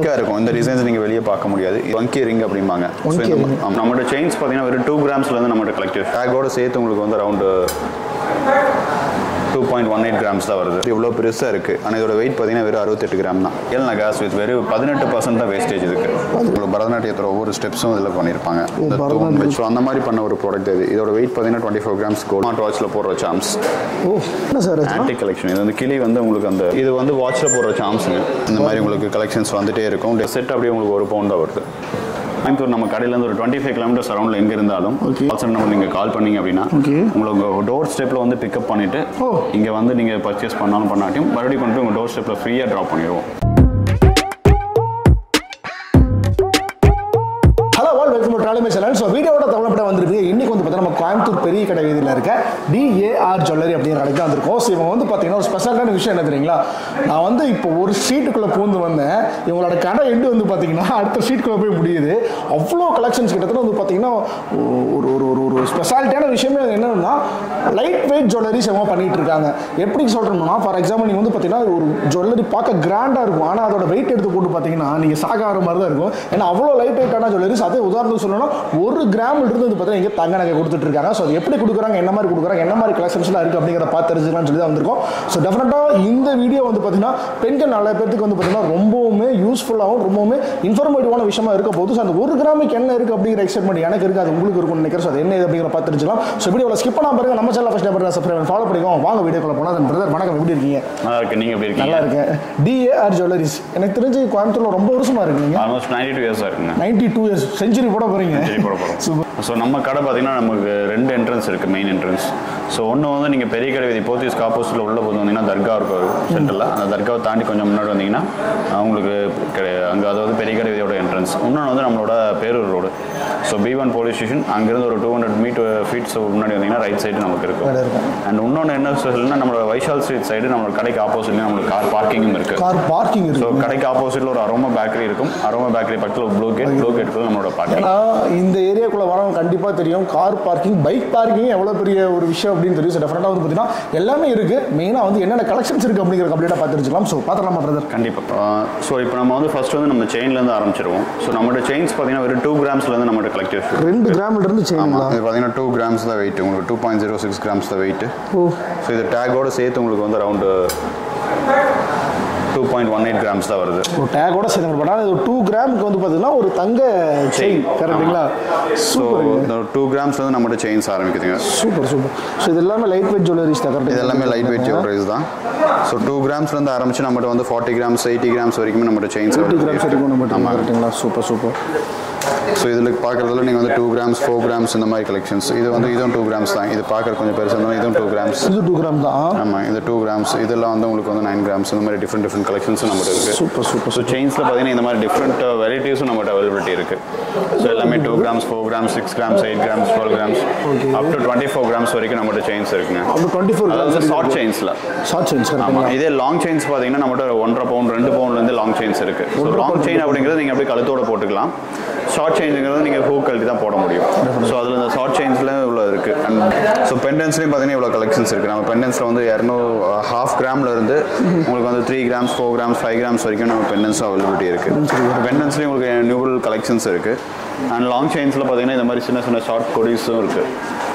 யூனிக்காக இருக்கும். இந்த டிசைன்ஸ் நீங்கள் வெளியே பார்க்க முடியாது. வங்கி ரிங் அப்படிம்பாங்க. நம்மளோட செயின்ஸ் பார்த்தீங்கன்னா வெறும் டூ கிராம்ஸ்லேருந்து நம்மளோட கலெக்டிவ் டேக்கோட சேர்த்து உங்களுக்கு வந்து around two point one eight grams தான் வருது. இவ்வளோ பெருசாக இருக்குது ஆனால் இதோட வெயிட் பார்த்தீங்கன்னா வெறும் அறுபத்தெட்டு கிராம் தான். ஏழு நகாஸ் வித் வெறும் பதினெட்டு பர்சன்ட் தான் வேஸ்டேஜ் இருக்குது உங்களுக்கு பரதநாட்டியத்தோட ஒவ்வொரு ஸ்டெப்ஸும் இதில் பண்ணியிருப்பாங்க. வச்சு அந்த மாதிரி பண்ண ஒரு ப்ராடக்ட் இது. இதோட வெயிட் பார்த்தீங்கன்னா டுவெண்ட்டி ஃபோர் கிராம்ஸ் கோல்ட் வாட்சில் போடுற சாம்ஸ் ஓ என்ன சார் கலெக்ஷன் இது வந்து கிளி வந்து உங்களுக்கு அந்த இது வந்து வாட்சில் போடுற சாம்ஸுங்க இந்த மாதிரி உங்களுக்கு கலெக்ஷன்ஸ் வந்துட்டே இருக்கும். செட் அப்படியே உங்களுக்கு ஒரு பவுண்ட் தான் வருது. கோயம்புத்தூர் நம்ம கடையிலேருந்து ஒரு டுவெண்ட்டி ஃபைவ் கிலோமீட்டர்ஸ் அரௌண்டில் எங்கே இருந்தாலும். வாட்ஸ்அப் நம்பர் நீங்கள் கால் பண்ணீங்க அப்படின்னா. உங்களுக்கு டோர் ஸ்டெப்பில் வந்து பிக்கப் பண்ணிவிட்டு ஓ. இங்கே வந்து நீங்கள் பர்ச்சேஸ் பண்ணாலும் பண்ணாட்டியும் மறுபடியும் கொண்டு போய் உங்கள் டோர் ஸ்டெப்பில் ஃப்ரீயாக ட்ராப் பண்ணிடுவோம் வால் சேனல். ஸோ வீடியோட தமிழப்பட வந்திருக்கு. இன்னைக்கு வந்து பார்த்தீங்கன்னா நம்ம கோயம்புத்தூர் பெரிய கடை வீதியில் இருக்க டிஏஆர் ஜுவல்லரி அப்படிங்கிற கடைக்கு தான் வந்திருக்கோம். ஸோ இவங்க வந்து பார்த்தீங்கன்னா ஒரு ஸ்பெஷலான விஷயம் என்ன தெரியுங்களா? நான் வந்து இப்போ ஒரு ஷீட்டுக்குள்ளே பூந்து வந்தேன். இவங்களோட கடை எண்டு வந்து பார்த்தீங்கன்னா அடுத்த ஷீட்டுக்குள்ளே போய் முடியுது. அவ்வளோ கலெக்ஷன்ஸ் கிட்டத்தட்ட வந்து பார்த்தீங்கன்னா ஒரு ஒரு ஒரு ஒரு ஸ்பெஷாலிட்டியான விஷயமே என்னன்னா லைட் வெயிட் ஜுவல்லரிஸ் அவங்க பண்ணிட்டு இருக்காங்க எப்படி சொல்கிறோம்னா ஃபார் எக்ஸாம்பிள் நீங்கள் வந்து பார்த்தீங்கன்னா ஒரு ஜுவல்லரி பார்க்க கிராண்டாக இருக்கும். ஆனால் அதோட வெயிட் எடுத்து போட்டு பார்த்தீங்கன்னா நீங்கள் சாகார மாதிரி தான் இருக்கும். ஏன்னா அவ்வளோ லைட் வெயிட்டான ஜுவல்லரிஸ் அதே உதாரணத்துக்கு சொல்லணும்னா ஒரு கிராம் இருந்து வந்து பார்த்தீங்கன்னா இங்கே தங்க நகை கொடுத்துட்டு இருக்காங்க ஸோ அது எப்படி கொடுக்குறாங்க என்ன மாதிரி கொடுக்குறாங்க என்ன மாதிரி கலெக்ஷன்ஸ்லாம் இருக்குது அப்படிங்கிறத பார்த்து தெரிஞ்சுக்கலாம்னு சொல்லி தான் வந்திருக்கோம் ஸோ டெஃபினட்டாக இந்த வீடியோ வந்து பார்த்தீங்கன்னா பெண்கள் நல்ல பேருக்கு வந்து பார்த்தீங்கன்னா ரொம்பவுமே யூஸ்ஃபுல்லாகவும் ரொம்பவுமே இன்ஃபர்மேட்டிவான விஷயமா இருக்க போது ஸோ அந்த ஒரு கிராமுக்கு என்ன இருக்குது அப்படிங்கிற எக்ஸைட்மெண்ட் எனக்கு இருக்குது அது உங்களுக்கு இருக்கும்னு நினைக்கிறேன். ஸோ அது என்ன அப்படிங்கிற பார்த்து தெரிஞ்சுக்கலாம். ஸோ வீடியோவில் ஸ்கிப் பண்ணாம பாருங்க. நம்ம channel first number subscribe follow பண்ணிக்கோங்க. வாங்க வீடியோக்குள்ள போனால் பிரதர் வணக்கம். எப்படி இருக்கீங்க? நல்லா இருக்கு நீங்கள் எப்படி நல்லா இருக்கீங்க இருக்கேன் டிஏஆர் ஜுவல்லரிஸ் எனக்கு தெரிஞ்சு கோயம்புத்தூர்ல ரொம்ப வருஷமா இருக்கீங்க ஆல்மோஸ்ட் நைன்டி டூ இயர்ஸாக இருக்குங்க. நைன்டி டூ இயர்ஸ் செஞ்சுரி போட போறீங்க. போட போகிறோம் ஸோ நம்ம கடை பார்த்தீங்கன்னா நமக்கு ரெண்டு என்ட்ரன்ஸ் இருக்குது மெயின் என்ட்ரன்ஸ் ஸோ ஒன்று வந்து நீங்கள் பெரிய கடை வீதி போத்தீஸ்க்கு ஆப்போசிட்டில் உள்ள போது வந்தீங்கன்னா தர்கா இருக்கும் சென்டரில் அந்த தர்காவை தாண்டி கொஞ்சம் முன்னாடி வந்தீங்கன்னா உங்களுக்கு அங்கே அதாவது பெரிய கடை வீதியோட என்ட்ரன்ஸ் இன்னொன்று வந்து நம்மளோட Peroor road so B one police station அங்கேருந்து ஒரு டூ ஹண்ட்ரட் மீட் ஃபீட்ஸ் முன்னாடி வந்தீங்கன்னா ரைட் சைடு நமக்கு இருக்கும். அண்ட் இன்னொன்று என்ன ஸ்பெஷல்னா நம்மளோட வைஷால் ஸ்ட்ரீட் சைடு நம்மளோட கடைக்கு ஆப்போசிட்லேயும் நம்மளுக்கு கார் பார்க்கிங்கும் இருக்குது கார் பார்க்கிங் ஸோ இருக்கு. கடைக்கு ஆப்போசிட்டில் ஒரு அரோமா பேக்கரி இருக்கும். அரோமா பேக்கரி பக்கத்தில் ப்ளூ கேட் ப்ளூ கேட்டுக்குள்ள நம்மளோட பார்க்கிங் இந்த ஏரியாக்குள்ள வரவங்க கண்டிப்பா தெரியும் கார் பார்க்கிங் பைக் பார்க்கிங் எவ்வளவு பெரிய ஒரு விஷயம் அப்படின்னு தெரியும். ஸோ டெஃபினட்டாக வந்து பார்த்தீங்கன்னா எல்லாமே இருக்கு. மெயினாக வந்து என்னென்ன கலெக்ஷன்ஸ் இருக்கு அப்படிங்கிற கம்ப்ளீட்டாக பார்த்து தெரிஞ்சுக்கலாம் ஸோ பார்த்துலாமா பிரதர் கண்டிப்பாக ஸோ இப்போ நம்ம வந்து ஃபர்ஸ்ட் வந்து நம்ம செயின்லேருந்து ஆரம்பிச்சிருவோம். ஸோ நம்மளோட செயின்ஸ் பார்த்தீங்கன்னா வெறும் டூ கிராம்ஸ்லேருந்து நம்மளோட கலெக்டிவ் ரெண்டு கிராம்ல இருந்து செய்யுங்களா இது பார்த்தீங்கன்னா டூ கிராம்ஸ் தான் வெயிட் உங்களுக்கு two point zero six grams தான் வெயிட் ஓ. ஸோ இது டேக்கோட சேர்த்து உங்களுக்கு வந்து around two point one eight grams தான் வருது. ஒரு டேக்கோட சேர்ந்து பட் ஆனால் இது டூ கிராமுக்கு வந்து பார்த்தீங்கன்னா ஒரு தங்க செயின் கரெக்டுங்களா ஸோ சூப்பர் டூ கிராம்ஸ்லேருந்து நம்மளோட செயின்ஸ் ஆரம்பிக்குதுங்க. சூப்பர் சூப்பர் ஸோ இது எல்லாமே லைட் வெயிட் ஜுவல்லரிஸ் தான் கரெக்ட் இது எல்லாமே லைட் வெயிட் ஜுவல்லரிஸ் தான் ஸோ டூ கிராம்ஸ்லேருந்து ஆரம்பிச்சு நம்மகிட்ட வந்து ஃபார்ட்டி கிராம்ஸ் எயிட்டி கிராம்ஸ் வரைக்கும் நம்மகிட்ட செயின்ஸ் ஃபிஃப்டி கிராம்ஸ் வரைக்கும் நம்ம ஆமாம் கரெக்டுங்களா சூப்பர் சூப்பர் ஸோ இதில் பார்க்குறதுல நீங்கள் வந்து டூ கிராம்ஸ் ஃபோர் கிராம்ஸ் இந்த மாதிரி கலெக்ஷன்ஸ் இது வந்து இதுவும் டூ கிராம்ஸ் தான். இது பார்க்குற கொஞ்சம் பெருசாக இருந்தாலும் இதுவும் டூ கிராம்ஸ் இது டூ கிராம் தான். ஆமாம் இது டூ கிராம்ஸ் இதெல்லாம் வந்து உங்களுக்கு வந்து நைன் கிராம்ஸ் இந்த மாதிரி டிஃப்ரெண்ட் டிஃப்ரெண்ட் கலெக்ஷன்ஸும் நம்மகிட்ட இருக்குது சூப்பர் சூப்பர் ஸோ செயின்ஸில் பார்த்தீங்கன்னா இந்த மாதிரி டிஃப்ரெண்ட் வெரைட்டிஸும் நம்மகிட்ட அவைலபிலிட்டி இருக்குது ஸோ எல்லாமே two grams four grams six grams eight grams twelve grams up to twenty four grams வரைக்கும் நம்மகிட்ட செயின்ஸ் இருக்குங்க. டுவெண்ட்டி ஃபோர் அதாவது ஷார்ட் செயின்ஸில் ஷார்ட் செயின்ஸ் ஆமாம் இதே லாங் செயின்ஸ் பார்த்தீங்கன்னா நம்மகிட்ட ஒன்றரை பவுன் ரெண்டு பவுன்லேருந்து லாங் செயின்ஸ் இருக்கு. ஸோ லாங் செயின் அப்படிங்கிறது நீங்கள் அப்படியே கழுத்தோட போட்டுக்கலாம். ஷார்ட் செயின்ங்கிறது நீங்கள் ஹூக் கழட்டி தான் போட முடியும். ஸோ அதில் இந்த ஷார்ட் செயின்ஸில் இவ்வளோ இருக்குது அண்ட் ஸோ பெண்டன்ஸ்லேயும் பார்த்தீங்கன்னா இவ்வளோ கலெக்ஷன்ஸ் இருக்குது நம்ம பெண்டன்ஸில் வந்து இரநூறு ஹாஃப் கிராமில் இருந்து உங்களுக்கு வந்து three grams four grams five grams வரைக்கும் நம்ம பெண்டன்ஸ் அவைலபிலிட்டி இருக்குது பெண்டன்ஸ்லேயும் உங்களுக்கு நியூபல் கலெக்ஷன்ஸ் இருக்குது அண்ட் லாங் செயின்ஸில் பார்த்தீங்கன்னா இந்த மாதிரி சின்ன சின்ன ஷார்ட் கொடிஸும் இருக்குது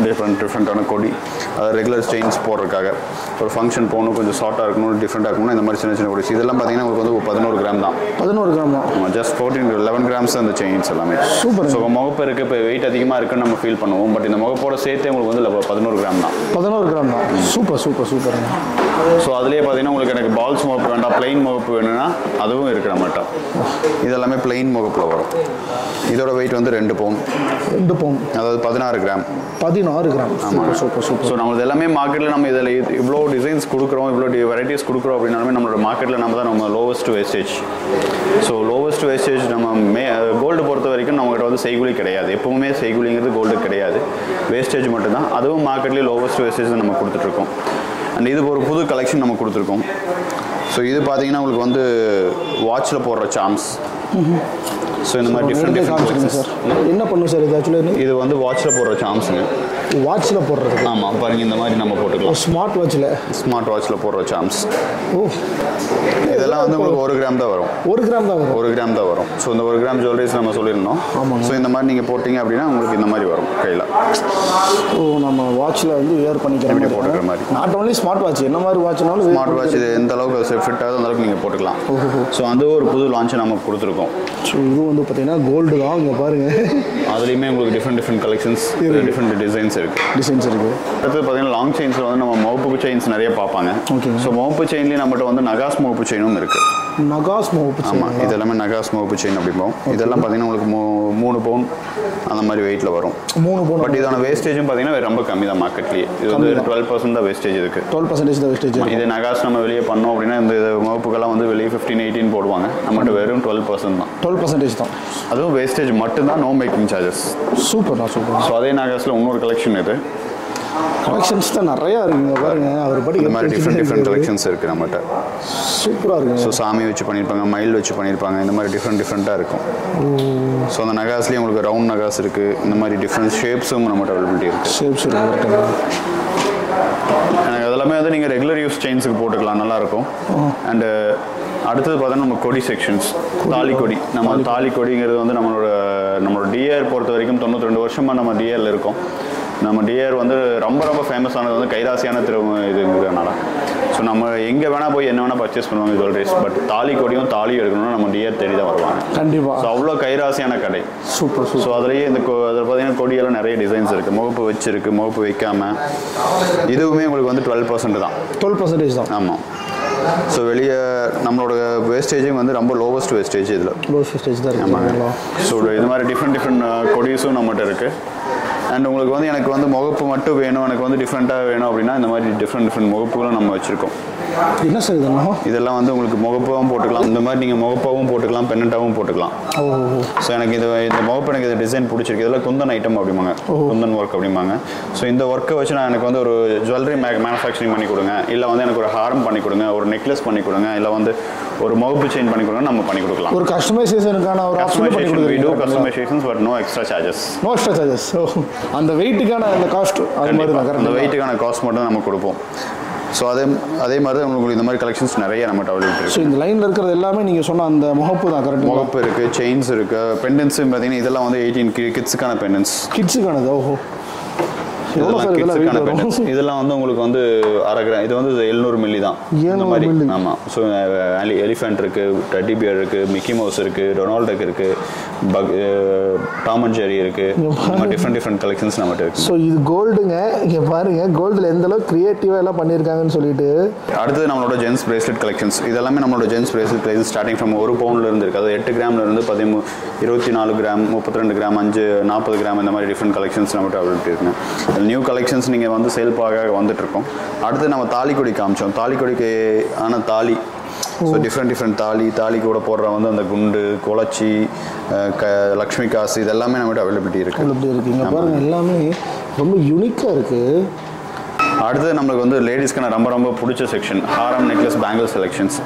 டிஃப்ரெண்ட் டிஃப்ரெண்ட்டான கொடி. அது ரெகுலர் செயின்ஸ் போடுறதுக்காக. ஒரு ஃபங்க்ஷன் போகணும் கொஞ்சம் ஷார்ட்டாக இருக்கணும் டிஃப்ரெண்ட்டாக இருக்கணும் இந்த மாதிரி சின்ன சின்ன கொடிஸ். இதெல்லாம் பார்த்தீங்கன்னா உங்களுக்கு வந்து பதினோரு கிராம் தான். பதினோரு கிராம் தான் ஜஸ்ட் ஃபோர்டீன் லெவன் கிராம்ஸ் அந்த செயின்ஸ் எல்லாமே. Super. ஸோ முகப்பு இருக்குது இப்போ வெயிட் அதிகமாக இருக்குன்னு நம்ம ஃபீல் பண்ணுவோம். பட் இந்த முகப்போட சேர்த்தே உங்களுக்கு வந்து பதினோரு கிராம் தான். பதினோரு கிராம் தான் சூப்பர் சூப்பர் சூப்பருங்க. ஸோ அதுலேயே பார்த்தீங்கன்னா உங்களுக்கு எனக்கு பால்ஸ் முகப்பு வேண்டாம் பிளைன் முகப்பு வேணும்னா அதுவும் இருக்குது நம்மகிட்ட இதெல்லாமே பிளைன் முகப்பில் வரும். இதோட வெயிட் வந்து ரெண்டு பவுன். ரெண்டு பவுன். அதாவது பதினாறு கிராம். பதினாறு gram. Super super super. So நம்மளது எல்லாமே மார்க்கெட்டில் நம்ம இதில் இவ்வளோ டிசைன்ஸ் கொடுக்குறோம் இவ்வளோ வெரைட்டிஸ் கொடுக்குறோம் அப்படின்னாலுமே நம்மளோட மார்க்கெட்டில் நம்ம தான் நம்ம lowest wastage so lowest wastage நம்ம மே கோல்டு பொறுத்த வரைக்கும் நம்மகிட்ட வந்து செய்குலி கிடையாது. எப்பவுமே செய்குலிங்கிறது கோல்டு கிடையாது. வேஸ்டேஜ் மட்டும்தான். அதுவும் மார்க்கெட்லேயே லோவஸ்ட் வேஸ்டேஜ் நம்ம கொடுத்துட்ருக்கோம் அண்ட் இது ஒரு புது கலெக்ஷன் நம்ம கொடுத்துருக்கோம். ஸோ இது பார்த்தீங்கன்னா உங்களுக்கு வந்து வாட்சில் போடுற சாம்ஸ் ஸோ இந்த மாதிரி டிஃப்ரெண்ட் டிஃப்ரெண்ட் சார். என்ன பண்ணும் சார் இது ஆக்சுவலாக இது வந்து வாட்சில் போடுற சாம்ஸுங்க வாட்ச்சில் போடுறதுக்கு. ஆமாம் பாருங்க இந்த மாதிரி நம்ம போட்டுக்கலாம். ஸ்மார்ட் வாட்சில் ஸ்மார்ட் வாட்ச்சில் போடுற சாம்ஸ் ஓ. இதெல்லாம் வந்து உங்களுக்கு ஒரு கிராம் தான் வரும். ஒரு கிராம் தான் வரும். ஒரு கிராம் தான் வரும். ஸோ இந்த ஒரு கிராம் ஜுவல்லரிஸ் நம்ம சொல்லியிருந்தோம். ஆமாங்க. ஸோ இந்த மாதிரி நீங்கள் போட்டிங்க அப்படின்னா உங்களுக்கு இந்த மாதிரி வரும் கையில். ஓ நம்ம வாட்சில் வந்து வேர் பண்ணிக்கிற மாதிரி. போட்டுக்கிற மாதிரி. நாட் ஓன்லி ஸ்மார்ட் வாட்ச் என்ன மாதிரி வாட்ச்னாலும் ஸ்மார்ட் வாட்ச் இது எந்த அளவுக்கு ஃபிட் ஆகுது அந்த அளவுக்கு நீங்கள் போட்டுக்கலாம். ஸோ அந்த ஒரு புது லான்ச் நம்ம கொடுத்துருக்கோம். ஸோ இது வந்து பார்த்தீங்கன்னா கோல்டு தான் இங்கே பாருங்க. அதுலேயுமே உங்களுக்கு different different collections different designs இருக்குது டிசைன்ஸ் இருக்கு அடுத்து பார்த்தீங்கன்னா லாங் செயின்ஸில் வந்து நம்ம மவுப்பு செயின்ஸ் நிறைய பார்ப்பாங்க. ஓகேங்க. ஸோ மவுப்பு செயின்லேயே நம்மகிட்ட வந்து நகாஸ் மவுப்பு செயினும் இருக்குது நகாஸ் மோப்பு ஆமாம் இது எல்லாமே நகாஸ் மவுப்பு செயின் அப்படிம்போம். இதெல்லாம் பார்த்தீங்கன்னா உங்களுக்கு மூ மூணு பவுன் அந்த மாதிரி வெயிட்டில் வரும். மூணு போன பட் இதோட வேஸ்டேஜும் பார்த்தீங்கன்னா ரொம்ப கம்மி தான் மார்க்கெட்லேயே இது வந்து டுவெல் பர்சன்ட் தான் வேஸ்டேஜ் இருக்குது டுவெல் பர்சன்டேஜ் தான் வேஸ்டேஜ் இது நகாஸ் நம்ம வெளியே பண்ணோம் அப்படின்னா இந்த வகுப்புக்கெல்லாம் வந்து வெளியே ஃபிஃப்டீன் எயிட்டீன் போடுவாங்க. நம்மகிட்ட வெறும் டுவெல் பர்சன்ட் தான். டுவெல் பர்சன்டேஜ் தான். அதுவும் வேஸ்டேஜ் மட்டும்தான் நோ மேக்கிங் சார்ஜஸ் சூப்பர் தான் சூப்பர் ஸோ அதே நகாஸில் இன்னொரு கலெக்ஷன் இது. கலெக்ஷன்ஸ் தான் நிறையா இருக்குங்க பாருங்க. அவர் படி இந்த மாதிரி டிஃப்ரெண்ட் டிஃப்ரெண்ட் கலெக்ஷன்ஸ் இருக்குது நம்மகிட்ட. சூப்பராக இருக்குங்க. ஸோ சாமி வச்சு பண்ணியிருப்பாங்க மயில் வச்சு பண்ணியிருப்பாங்க இந்த மாதிரி டிஃப்ரெண்ட் டிஃப்ரெண்ட்டாக இருக்கும். ஸோ அந்த நகாஸ்லேயும் உங்களுக்கு ரவுண்ட் நகாஸ் இருக்குது இந்த மாதிரி டிஃப்ரெண்ட் ஷேப்ஸும் நம்மகிட்ட அவைலபிலிட்டி இருக்குது ஷேப்ஸ் இருக்கு எனக்கு அதெல்லாமே வந்து நீங்கள் ரெகுலர் யூஸ் செயின்ஸுக்கு போட்டுக்கலாம் நல்லாயிருக்கும். அண்டு அடுத்தது பார்த்தோன்னா நம்ம கொடி செக்ஷன்ஸ் தாலி கொடி. நம்ம தாலி கொடிங்கிறது வந்து நம்மளோட நம்மளோட டிஆர் பொறுத்த வரைக்கும் தொண்ணூற்றி ரெண்டு வருஷமாக நம்ம டிஆரில் இருக்கோம். நம்ம டிஆர் வந்து ரொம்ப ரொம்ப ஃபேமஸானது வந்து கைராசியான திரு இதுங்கிறதுனால ஸோ நம்ம எங்கே வேணால் போய் என்ன வேணால் பர்ச்சேஸ் பண்ணுவாங்க ஜுவல்லரிஸ் பட் தாலி கொடியும் தாலியும் எடுக்கணும்னா நம்ம டிஆர் தேடி தான் வருவாங்க. ஸோ கண்டிப்பாக அவ்வளோ கைராசியான கடை. சூப்பர் ஸோ அதுலேயே இந்த அதில் பார்த்தீங்கன்னா கொடியெல்லாம் நிறைய டிசைன்ஸ் இருக்குது முகப்பு வச்சிருக்கு முகப்பு வைக்காம. இதுவுமே உங்களுக்கு வந்து டுவெல் பர்சன்ட் தான். டுவெல் பர்சன்டேஜ் தான். ஆமாம் ஸோ வெளியே நம்மளோட வேஸ்டேஜும் வந்து ரொம்ப லோவஸ்ட் வேஸ்டேஜ் இதில். லோ ஸ்டேஜ் தான் இருக்கு. ஸோ இது மாதிரி டிஃப்ரெண்ட் டிஃப்ரெண்ட் கொடிஸும் நம்மகிட்ட இருக்குது அண்ட் உங்களுக்கு வந்து எனக்கு வந்து முகப்பு மட்டும் வேணும் எனக்கு வந்து டிஃப்ரெண்ட்டாக வேணும் அப்படின்னா இந்த மாதிரி டிஃப்ரெண்ட் டிஃப்ரெண்ட் முகப்புகளும் நம்ம வச்சுருக்கோம். என்ன சார் இதெல்லாம் இதெல்லாம் வந்து உங்களுக்கு முகப்பாகவும் போட்டுக்கலாம். இந்த மாதிரி நீங்கள் முகப்பாகவும் போட்டுக்கலாம் பெண்ணட்டாகவும் போட்டுக்கலாம். ஓ ஸோ எனக்கு இது இந்த முகப்பு எனக்கு இந்த டிசைன் பிடிச்சிருக்கு. இதெல்லாம் குந்தன் ஐட்டம் அப்படிம்பாங்க. குந்தன் ஒர்க் அப்படிம்பாங்க. ஸோ இந்த ஒர்க்கை வச்சு நான் எனக்கு வந்து ஒரு ஜுவல்லரி மே மேனுஃபேக்சரிங் பண்ணி கொடுங்க. இல்லை வந்து எனக்கு ஒரு ஹாரம் பண்ணி கொடுங்க ஒரு நெக்லஸ் பண்ணி கொடுங்க. இல்லை வந்து ஒரு முகப்பு செயின் பண்ணி கொடுங்க நம்ம பண்ணி கொடுக்கலாம். ஒரு கஸ்டமைசேஷனுக்கான ஒரு ஆப்ஷன் பண்ணி கொடுக்குறீங்க customizations but no extra charges. No extra charges so அந்த வெயிட்டுக்கான அந்த காஸ்ட் அது மாதிரி தான் அந்த வெயிட்டுக்கான காஸ்ட் மட்டும் நம்ம கொடுப்போம். ஸோ அதே அதே மாதிரி தான் உங்களுக்கு இந்த மாதிரி கலெக்ஷன்ஸ் நிறைய நம்மகிட்ட அவைலபிள் ஸோ இருக்கு. இந்த லைனில் இருக்கிறது எல்லாமே நீங்கள் சொன்ன அந்த முகப்பு தான் கரெக்டாக முகப்பு இருக்குது செயின்ஸ் இருக்குது பெண்டன்ஸும் பார்த்தீங்கன்னா இதெல்லாம் வந்து எயிட்டீன் கிட்ஸுக்கான பெண்டன்ஸ் கிட்ஸுக்கானது ஓஹோ. இதெல்லாம் கிட்ஸுக்கான இதெல்லாம் வந்து உங்களுக்கு வந்து அரை கிராம் இது வந்து எழுநூறு மில்லி தான். இந்த 700 மாதிரி. ஆமாம் ஸோ எலிஃபென்ட் இருக்கு டெட்டி பியர் இருக்கு மிக்கி மவுஸ் இருக்கு டொனால்டுக்கு இருக்கு பக் டாம் அண்ட் ஜெரி இருக்கு. இந்த மாதிரி டிஃப்ரெண்ட் டிஃப்ரெண்ட் கலெக்ஷன்ஸ் நம்மகிட்ட இருக்கு. ஸோ இது கோல்டுங்க இங்கே பாருங்க. கோல்டில் எந்த அளவுக்கு க்ரியேட்டிவாக எல்லாம் பண்ணியிருக்காங்கன்னு சொல்லிட்டு. அடுத்தது நம்மளோட ஜென்ஸ் பிரேஸ்லெட் கலெக்ஷன்ஸ் இதெல்லாமே நம்மளோட gents bracelet price starting from ஒரு பவுண்ட்ல இருந்து இருக்கு. அது எட்டு கிராம்ல இருந்து பதிமூ இருபத்தி நாலு கிராம் முப்பத்தி ரெண்டு கிராம் அஞ்சு நாற்பது கிராம் இந்த மாதிரி டிஃப்ரெண்ட் கலெக்ஷன்ஸ் நம்மகிட்ட அவைலபிலிட்டி இருக்குங்க நியூ கலெக்ஷன்ஸ் நீங்கள் வந்து சேல்பாக வந்துட்டு இருக்கோம் அடுத்து நம்ம தாலிக்கொடி காமிச்சோம். தாலிக்கொடிக்கு ஆன தாலி ஸோ டிஃப்ரெண்ட் டிஃப்ரெண்ட் தாலி தாலி கூட போடுற வந்து அந்த குண்டு குளச்சி க லக்ஷ்மி காசு இது எல்லாமே நம்மகிட்ட அவைலபிலிட்டி இருக்கு. இப்படி இருக்குங்க பாருங்க எல்லாமே ரொம்ப யூனிக்காக இருக்குது அடுத்தது நம்மளுக்கு வந்து லேடிஸ்க்கான ரொம்ப ரொம்ப பிடிச்ச செக்ஷன் ஹாரம் நெக்லஸ் பேங்கிள் செலெக்ஷன்ஸ்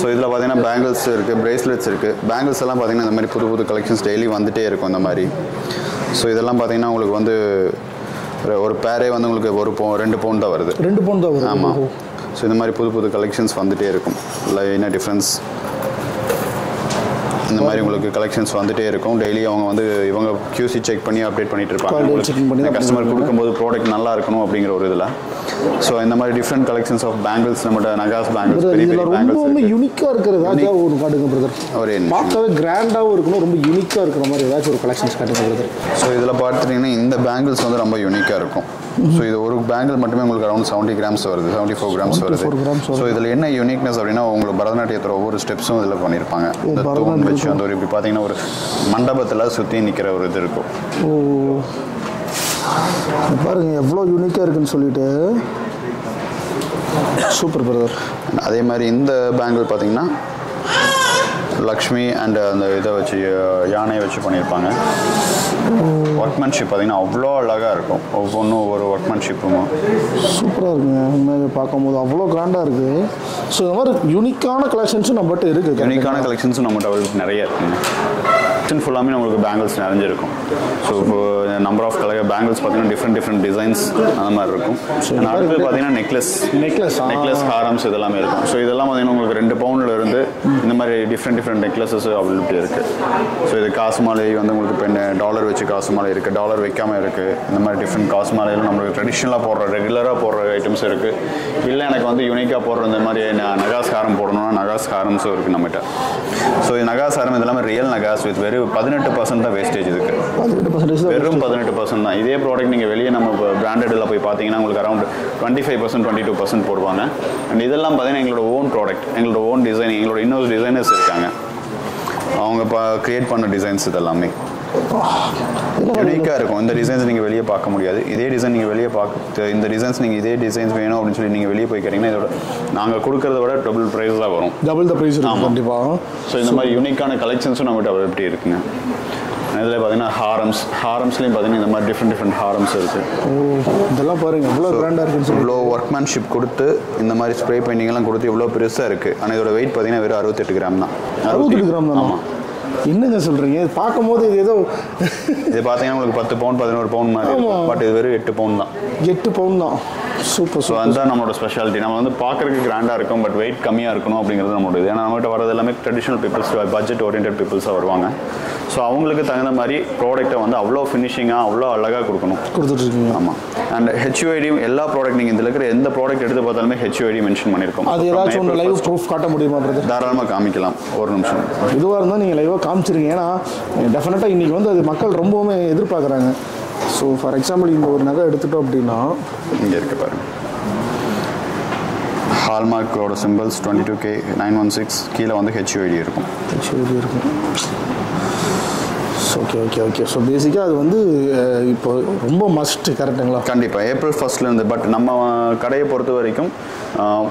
ஸோ இதில் பார்த்தீங்கன்னா பேங்கிள்ஸ் இருக்குது பிரேஸ்லெட்ஸ் இருக்குது பேங்கிள்ஸ் எல்லாம் பார்த்தீங்கன்னா இந்த மாதிரி புது புது கலெக்ஷன்ஸ் டெய்லி வந்துட்டே இருக்கும் இந்த மாதிரி. ஸோ இதெல்லாம் பார்த்தீங்கன்னா உங்களுக்கு வந்து ஒரு- பேரே வந்து உங்களுக்கு ஒரு போ ரெண்டு பவுன் தான் வருது. ரெண்டு பவுன் தான் வரும் ஆமாம் ஸோ இந்த மாதிரி புது புது கலெக்ஷன்ஸ் வந்துட்டே இருக்கும். என்ன டிஃப்ரென்ஸ் இந்த மாதிரி உங்களுக்கு கலெக்ஷன்ஸ் வந்துட்டே இருக்கும். டெய்லி அவங்க வந்து இவங்க QC செக் பண்ணி அப்டேட் பண்ணிட்டு இருப்பாங்க. கஸ்டமர். கொடுக்கும்போது ப்ராடக்ட் நல்லா இருக்கணும் அப்படிங்கிற ஒரு இதில். ஸோ இந்த மாதிரி டிஃப்ரெண்ட் கலெக்ஷன்ஸ் ஆஃப் பேங்கிள்ஸ் நம்மகிட்ட நகாஸ் பேங்கிள்ஸ் பெரிய பெரிய ரொம்ப யூனிக்காக இருக்கிறது ஏதாச்சும் ஒரு காட்டுங்க பிரதர் ஒரே. பார்க்கவே கிராண்டாகவும் இருக்கணும் ரொம்ப யூனிக்காக இருக்கிற மாதிரி ஏதாச்சும் ஒரு கலெக்ஷன்ஸ் காட்டுங்க பிரதர் ஸோ இதில் பார்த்துட்டிங்கன்னா இந்த பேங்கிள்ஸ் வந்து ரொம்ப யூனிக்காக இருக்கும். ஸோ இது ஒரு பேங்கிள் மட்டுமே உங்களுக்கு அரௌண்ட் செவன்ட்டி கிராம்ஸ் வருது செவன்ட்டி ஃபோர் கிராம்ஸ் வருது. 74 grams வருது. ஸோ இதில் என்ன யூனிக்னஸ் அப்படின்னா உங்களுக்கு பரதநாட்டியத்தோட ஒவ்வொரு ஸ்டெப்ஸும் இதில் பண்ணியிருப்பாங்க இந்த தூண். வச்சு அந்த ஒரு இப்படி பார்த்தீங்கன்னா ஒரு மண்டபத்தில் சுற்றி நிற்கிற ஒரு இது இருக்கும். ஓ இங்க பாருங்க எவ்வளோ யூனிக்காக இருக்குன்னு சொல்லிட்டு. சூப்பர் பிரதர் அதே மாதிரி இந்த பேங்கிள் பார்த்தீங்கன்னா லக்ஷ்மி அண்ட் அந்த இதை வச்சு யானையை வச்சு பண்ணியிருப்பாங்க. ஒர்க்மேன்ஷிப் பார்த்தீங்கன்னா அவ்வளோ அழகாக இருக்கும். ஒவ்வொன்றும் ஒவ்வொரு ஒர்க்மேன்ஷிப்பும் சூப்பராக இருக்குங்க. உண்மையாக பார்க்கும்போது அவ்வளோ கிராண்டாக இருக்குது ஸோ இந்த மாதிரி யூனிக்கான கலெக்ஷன்ஸும் நம்மகிட்ட இருக்குது யூனிக்கான கலெக்ஷன்ஸும் நம்மகிட்ட நிறைய இருக்குங்க. கிச்சன் ஃபுல்லாமே உங்களுக்கு பேங்கிள்ஸ் நிறைஞ்சிருக்கும். ஸோ இப்போ நம்பர் ஆஃப் கலர் பேங்கிள்ஸ் பார்த்தீங்கன்னா டிஃப்ரெண்ட் டிஃப்ரெண்ட் டிசைன்ஸ் அந்த மாதிரி இருக்கும். And அடுத்தது பார்த்தீங்கன்னா நெக்லஸ் நெக்லஸ் நெக்லஸ் ஹாரம்ஸ் இதெல்லாமே இருக்கும். ஸோ இதெல்லாம் பார்த்தீங்கன்னா உங்களுக்கு ரெண்டு பவுண்ட்ல இருந்து இந்த மாதிரி டிஃப்ரெண்ட் டிஃப்ரெண்ட் நெக்லஸஸ் அவைலபிலிட்டி இருக்கு. ஸோ இது காசு மாலை வந்து உங்களுக்கு பெண் டாலர் வச்சு காசு மாலை இருக்கு டாலர் வைக்காம இருக்கு. இந்த மாதிரி டிஃப்ரெண்ட் காசு மாலையில் நம்மளுக்கு ட்ரெடிஷ்னலாக போடுற ரெகுலராக போடுற ஐட்டம்ஸ் இருக்கு. இல்லை எனக்கு வந்து யூனிக்காக போடுற இந்த மாதிரி ந- நகாஸ் ஹாரம் போடணும்னா நகாஸ் ஹாரம்ஸும் இருக்கு நம்மகிட்ட. ஸோ இது நகாஸ் ஹாரம் இதெல்லாமே ரியல் நகாஸ் வித் வெறும் பதினெட்டு பர்சன்ட் தான் வேஸ்டேஜ் இதுக்கு. பதினெட்டு பர்சன்டேஜ் வெறும் பதினெட்டு பர்சன்ட் தான். இதே ப்ராடக்ட் நீங்கள் வெளியே நம்ம பிராண்டடில் போய் பார்த்தீங்கன்னா உங்களுக்கு around twenty five percent twenty two percent போடுவாங்க. அண்ட் இதெல்லாம் பார்த்தீங்கன்னா எங்களோட ஓன் ப்ராடக்ட் எங்களோட ஓன் டிசைன் எங்களோட இன்னொரு டிசைனர்ஸ் இருக்காங்க. அவங்க இப்போ கிரியேட் பண்ண டிசைன்ஸ் இதெல்லாமே. யூனிக்காக இருக்கும். இந்த டிசைன்ஸ் நீங்கள் வெளியே பார்க்க முடியாது. இதே டிசைன் நீங்கள் வெளியே பார்க்க இந்த டிசைன்ஸ் நீங்கள் இதே டிசைன்ஸ் வேணும் அப்படின்னு சொல்லி நீங்கள் வெளியே போய் கேட்டிங்கன்னா இதோட நாங்கள் கொடுக்கறத விட டபுள் ப்ரைஸ் தான் வரும். டபுள் த ப்ரைஸ் இருக்கும் ஆமா. கண்டிப்பாக ஸோ இந்த மாதிரி யூனிக்கான கலெக்ஷன்ஸும் நம்மகிட்ட எப்படி இருக்குங்க? இதில் பார்த்தீங்கன்னா ஹாரம்ஸ் ஹாரம்ஸ்லேயும் பார்த்தீங்கன்னா இந்த மாதிரி டிஃப்ரெண்ட் டிஃப்ரெண்ட் ஹாரம்ஸ் இருக்குது இதெல்லாம் பாருங்க எவ்வளோ கிராண்டாக இருக்குன்னு சொல்லி இவ்வளோ ஒர்க்மேன்ஷிப் கொடுத்து இந்த மாதிரி ஸ்ப்ரே பெயிண்டிங்லாம் கொடுத்து இவ்வளோ பெருசாக இருக்குது ஆனால் இதோட வெயிட் பார்த்தீங்கன்னா வெறும் அறுபத்தெட்டு கிராம் தான். அறுபத்தெட்டு கிராம் தானா? ஆமாம் என்னங்க சொல்றீங்க? இது பார்க்கும்போது இது ஏதோ இது பார்த்தீங்கன்னா உங்களுக்கு பத்து பவுன் பதினோரு பவுன் மாதிரி பட் இது வெறும் எட்டு பவுன் தான். எட்டு பவுன் தான். சூப்பர் ஸோ அதுதான் நம்மளோட ஸ்பெஷாலிட்டி நம்ம வந்து பார்க்கறதுக்கு கிராண்டாக இருக்கும் பட் வெயிட் கம்மியாக இருக்கணும் அப்படிங்கிறது நம்மளோட இது. ஏன்னா நம்மகிட்ட வரது எல்லாமே ட்ரெடிஷனல் பீப்புள்ஸ் பட்ஜெட் ஓரியன்ட் பீப்புள்ஸாக வருவாங்க. ஸோ அவங்களுக்கு தகுந்த மாதிரி ப்ராடக்ட்டை வந்து அவ்வளோ ஃபினிஷிங்காக அவ்வளோ அழகாக கொடுக்கணும். கொடுத்துட்ருக்கீங்க. ஆமாம் அண்ட் ஹெச்யூஐடியும் எல்லா ப்ராடக்ட் நீங்கள் இதில் இருக்கிற எந்த ப்ராடக்ட் எடுத்து பார்த்தாலுமே ஹெச்யூஐடி மென்ஷன் பண்ணியிருக்கோம் அது ஏதாச்சும் லைவ் ப்ரூஃப் காட்ட முடியுமா பிரதர் தாராளமாக காமிக்கலாம். ஒரு நிமிஷம். இதுவாக இருந்தால் நீங்கள் லைவாக காமிச்சிருங்க. ஏன்னா டெஃபினட்டாக இன்றைக்கி வந்து அது மக்கள் ரொம்பவுமே எதிர்பார்க்குறாங்க. ஸோ ஃபார் எக்ஸாம்பிள் இந்த ஒரு நகை எடுத்துட்டோம் அப்படின்னா இங்கே இருக்கு பாருங்க. ஹால்மார்க்கோட symbols twenty two K nine one six கீழே வந்து ஹெச்யூஐடி இருக்கும். சரி இருக்கும். ஓகே ஓகே ஓகே ஸோ பேசிக்காக அது வந்து அஹ், இப்போ ரொம்ப மஸ்ட் கரெக்டுங்களா கண்டிப்பாக ஏப்ரல் ஃபர்ஸ்ட்லேருந்து பட் நம்ம கடையை பொறுத்த வரைக்கும்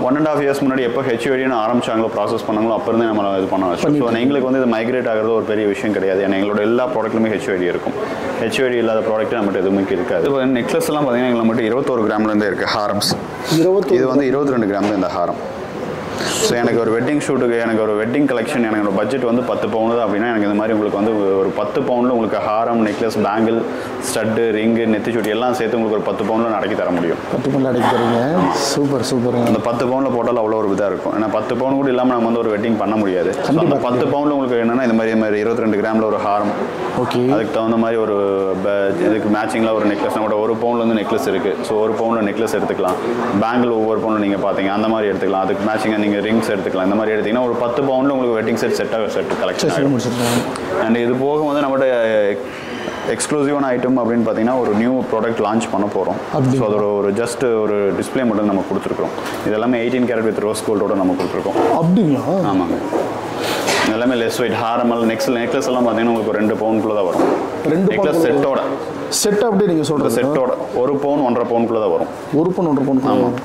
ஒன் அண்ட் ஆஃப் இயர்ஸ் முன்னாடி எப்போ ஹெச்யூஐடின்னு ஆரம்பிச்சாங்களோ ப்ராசஸ் பண்ணாங்களோ அப்போ இருந்தே நம்ம இது பண்ண வச்சோம் ஸோ எங்களுக்கு வந்து இது மைக்ரேட் ஆகிறது ஒரு பெரிய விஷயம் கிடையாது. ஏன்னா எங்களோட எல்லா ப்ராடக்ட்லுமே ஹெச்யூஐடி இருக்கும். ஹெச்யூஐடி இல்லாத ப்ராடக்ட் நம்மகிட்ட எதுவுமே இருக்காது. இப்போ நெக்லஸ் எல்லாம் பார்த்தீங்கன்னா எங்களுக்கு மட்டும் இருபத்தோரு கிராம்லேருந்தே இருக்குது ஹாரம்ஸ் இருபத்தி இது வந்து இருபத்தி ரெண்டு கிராம் இந்த ஹாரம் ஸோ எனக்கு ஒரு வெட்டிங் ஷூட்டுக்கு எனக்கு ஒரு வெட்டிங் கலெக்ஷன் எனக்கு பட்ஜெட் வந்து பத்து தான் அப்படின்னா எனக்கு இந்த மாதிரி உங்களுக்கு வந்து ஒரு பத்து பவுனில் உங்களுக்கு ஹாரம் நெக்லஸ் பேங்கிள் ஸ்டட்டு ரிங்கு நெத்திச்சுட்டி எல்லாம் சேர்த்து உங்களுக்கு ஒரு பத்து பவுனில் நடக்கி தர முடியும். பத்து மணி அடைக்க தரீங்க சூப்பர் சூப்பருங்க அந்த பத்து பவுனில் போட்டாலும் அவ்வளோ ஒரு இதாக இருக்கும். ஏன்னா பத்து பவுன் கூட இல்லாமல் நம்ம வந்து ஒரு வெட்டிங் பண்ண முடியாது. அந்த பத்து பவுனில் உங்களுக்கு என்னன்னா இந்த மாதிரி மாதிரி இருபத்தி ரெண்டு கிராமில் ஒரு ஹாரம். ஓகே. அதுக்கு தகுந்த மாதிரி ஒரு இதுக்கு மேட்சிங்கில் ஒரு நெக்லஸ் நம்மளோட ஒரு பவுன்லேருந்து நெக்லஸ் இருக்குது ஸோ ஒரு பவுனில் நெக்லஸ் எடுத்துக்கலாம். பேங்கிள் ஒவ்வொரு பவுனில் நீங்கள் பார்த்தீங்க. அந்த மாதிரி எடுத்துக்கலாம். அதுக்கு மேட்சிங்காக நீங்கள் ரிங்ஸ் எடுத்துக்கலாம். இந்த மாதிரி எடுத்தீங்கன்னா ஒரு பத்து பவுனில் உங்களுக்கு வெட்டிங் செட் செட்டாக செட் கலெக்ஷன் அண்ட் இது போக வந்து நம்மகிட்ட எக்ஸ்க்ளூசிவான ஐட்டம் அப்படின்னு பார்த்தீங்கன்னா ஒரு நியூ ப்ராடக்ட் லான்ச் பண்ண போகிறோம்? ஸோ அதோட ஒரு ஜஸ்ட் ஒரு டிஸ்ப்ளே மட்டும் நம்ம கொடுத்துருக்கோம். இது எல்லாமே எயிட்டீன் கேரட் வித் ரோஸ் கோல்டோட நம்ம கொடுத்துருக்கோம். அப்படிங்களா? ஆமாங்க. எல்லாமே லெஸ் வெயிட் ஹாரமல் நெக்ஸ்ட் நெக்லஸ் எல்லாம் பார்த்தீங்கன்னா உங்களுக்கு ரெண்டு பவுனுக்குள்ளே தான் வரும். ரெண்டு நெக்லஸ் செட்டோட செட் அப்படியே நீங்கள் சொல்கிறது செட்டோட ஒரு பவுன் ஒன்றரை பவுனுக்குள்ளே தான் வரும். ஒரு பவுன் ஒன்றரை பவுன்